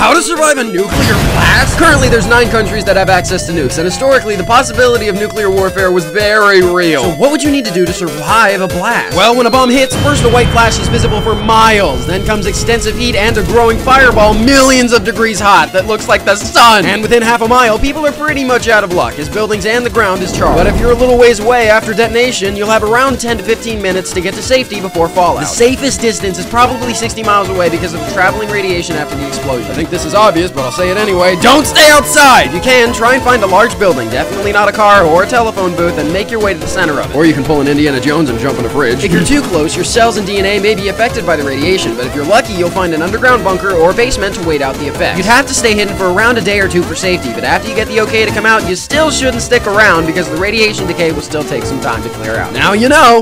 How to survive a nuclear blast? Currently, there's nine countries that have access to nukes, and historically, the possibility of nuclear warfare was very real. So what would you need to do to survive a blast? Well, when a bomb hits, first a white flash is visible for miles, then comes extensive heat and a growing fireball millions of degrees hot that looks like the sun. And within half a mile, people are pretty much out of luck, as buildings and the ground is charred. But if you're a little ways away after detonation, you'll have around 10 to 15 minutes to get to safety before fallout. The safest distance is probably 60 miles away because of the traveling radiation after the explosion. I think this is obvious, but I'll say it anyway. Don't stay outside! You can, try and find a large building, definitely not a car or a telephone booth, and make your way to the center of it. Or you can pull an Indiana Jones and jump in a fridge. If you're too close, your cells and DNA may be affected by the radiation, but if you're lucky, you'll find an underground bunker or basement to wait out the effects. You'd have to stay hidden for around a day or two for safety, but after you get the okay to come out, you still shouldn't stick around because the radiation decay will still take some time to clear out. Now you know!